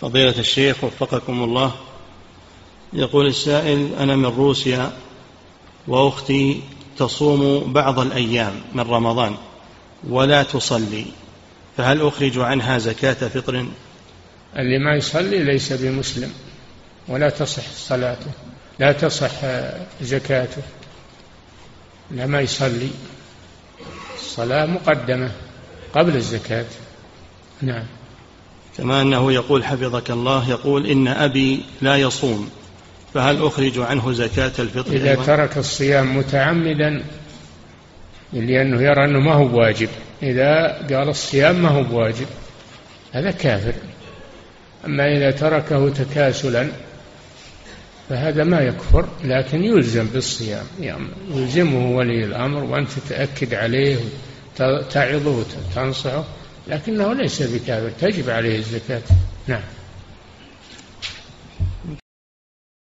فضيلة الشيخ وفقكم الله. يقول السائل أنا من روسيا وأختي تصوم بعض الأيام من رمضان ولا تصلي فهل أخرج عنها زكاة فطر؟ اللي ما يصلي ليس بمسلم ولا تصح صلاته لا تصح زكاته لا ما يصلي. الصلاة مقدمة قبل الزكاة. نعم. كما أنه يقول حفظك الله يقول إن أبي لا يصوم فهل أخرج عنه زكاة الفطر إذا أيضا؟ ترك الصيام متعمدا لأنه يرى أنه ما هو واجب إذا قال الصيام ما هو بواجب هذا كافر. أما إذا تركه تكاسلا فهذا ما يكفر لكن يلزم بالصيام. يعني يلزمه ولي الأمر وأنت تأكد عليه تعظه وتنصحه. لكنه ليس بكافر تجب عليه الزكاة. نعم.